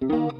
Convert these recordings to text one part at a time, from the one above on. Thank you.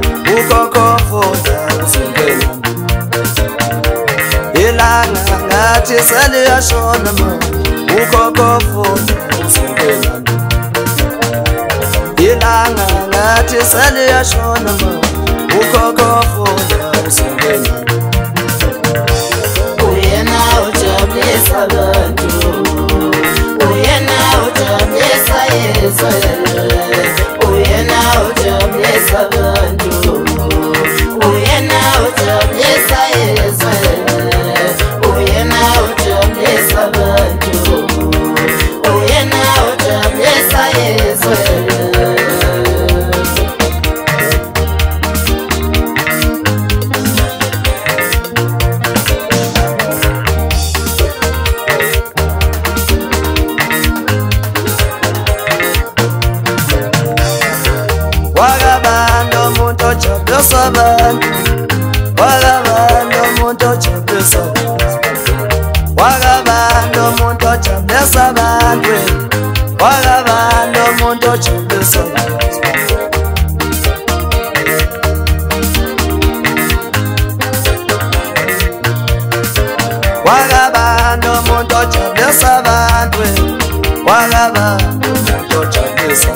ukokofuza kusungeni ilanga ngathi seliyashona ma ukokofuza kusungeni ilanga ngathi seliyashona ma ukokofuza kusungeni uyena ujabulisa bantu uyena ujabulisa yesu yeah. muntu ochapisa wakabanda muntu ochapisa bantwe wakabanda muntu ochapisa wakabanda muntu ochapisa bantwe wakabanda muntu ochapisa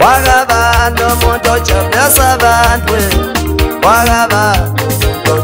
wakabanda muntu ochapisa bantwe wakabanda muntu ochapisa.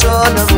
corazón